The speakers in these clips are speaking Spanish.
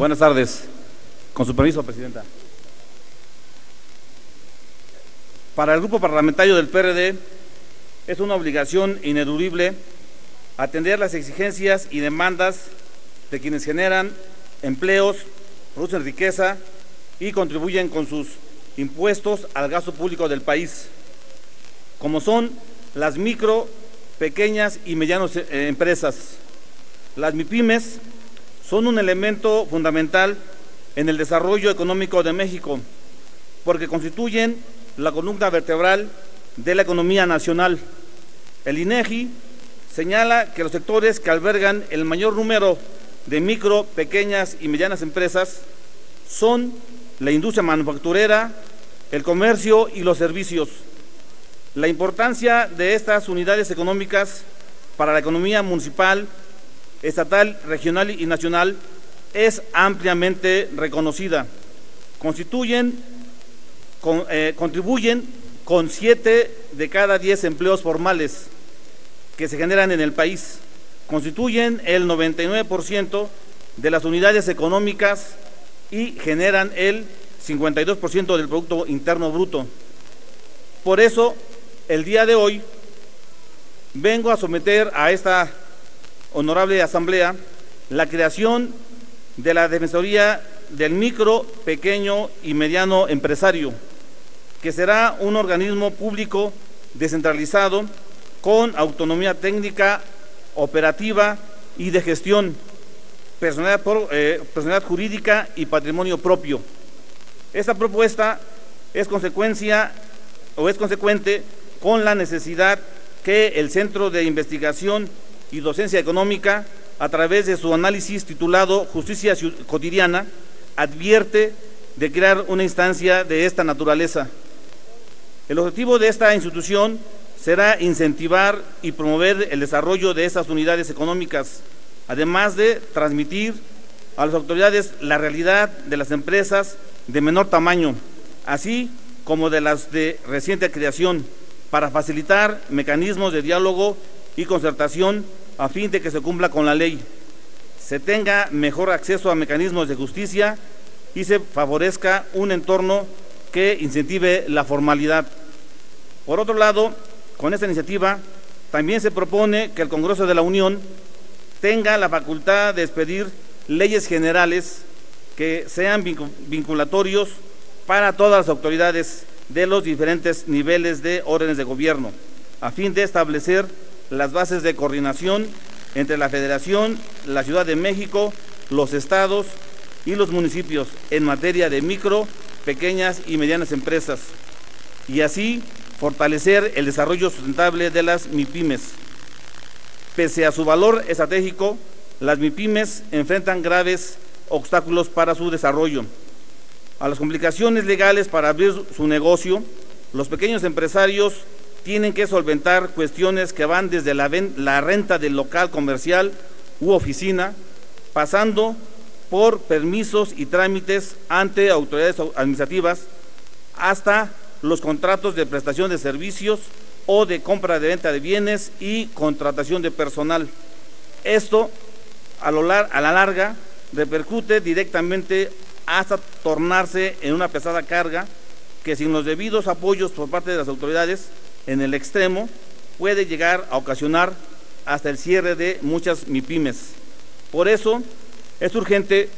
Buenas tardes. Con su permiso, Presidenta. Para el Grupo Parlamentario del PRD es una obligación ineludible atender las exigencias y demandas de quienes generan empleos, producen riqueza y contribuyen con sus impuestos al gasto público del país, como son las micro, pequeñas y medianas eh, empresas. Las MIPIMES son un elemento fundamental en el desarrollo económico de México, porque constituyen la columna vertebral de la economía nacional. El INEGI señala que los sectores que albergan el mayor número de micro, pequeñas y medianas empresas son la industria manufacturera, el comercio y los servicios. La importancia de estas unidades económicas para la economía municipal, estatal, regional y nacional es ampliamente reconocida. Constituyen, eh, contribuyen con siete de cada diez empleos formales que se generan en el país. Constituyen el 99% de las unidades económicas y generan el 52% del Producto Interno Bruto. Por eso, el día de hoy, vengo a someter a esta honorable asamblea la creación de la Defensoría del Micro, Pequeño y Mediano Empresario, que será un organismo público descentralizado con autonomía técnica, operativa y de gestión, personalidad, eh, jurídica y patrimonio propio. Esta propuesta es consecuencia o es consecuente con la necesidad que el Centro de Investigación y Docencia Económica a través de su análisis titulado Justicia Cotidiana, advierte de crear una instancia de esta naturaleza. El objetivo de esta institución será incentivar y promover el desarrollo de esas unidades económicas, además de transmitir a las autoridades la realidad de las empresas de menor tamaño, así como de las de reciente creación, para facilitar mecanismos de diálogo y concertación a fin de que se cumpla con la ley, se tenga mejor acceso a mecanismos de justicia y se favorezca un entorno que incentive la formalidad. Por otro lado, con esta iniciativa también se propone que el Congreso de la Unión tenga la facultad de expedir leyes generales que sean vinculatorios para todas las autoridades de los diferentes niveles de órdenes de gobierno, a fin de establecer las bases de coordinación entre la Federación, la Ciudad de México, los estados y los municipios en materia de micro, pequeñas y medianas empresas, y así fortalecer el desarrollo sustentable de las MIPIMES. Pese a su valor estratégico, las MIPIMES enfrentan graves obstáculos para su desarrollo. A las complicaciones legales para abrir su negocio, los pequeños empresarios tienen que solventar cuestiones que van desde la, renta del local comercial u oficina, pasando por permisos y trámites ante autoridades administrativas, hasta los contratos de prestación de servicios o de compra de venta de bienes y contratación de personal. Esto, a la larga, repercute directamente hasta tornarse en una pesada carga que sin los debidos apoyos por parte de las autoridades en el extremo puede llegar a ocasionar hasta el cierre de muchas MIPIMES. Por eso es urgente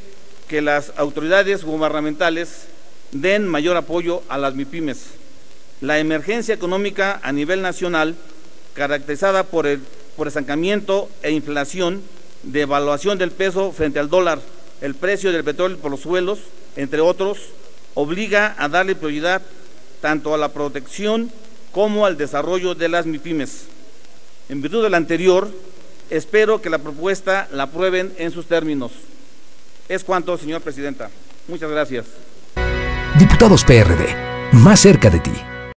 que las autoridades gubernamentales den mayor apoyo a las MIPIMES. La emergencia económica a nivel nacional, caracterizada por el por estancamiento e inflación, devaluación del peso frente al dólar, el precio del petróleo por los suelos, entre otros, obliga a darle prioridad tanto a la protección como al desarrollo de las MIPIMES. En virtud de lo anterior, espero que la propuesta la aprueben en sus términos. Es cuanto, señor Presidenta. Muchas gracias. Diputados PRD, más cerca de ti.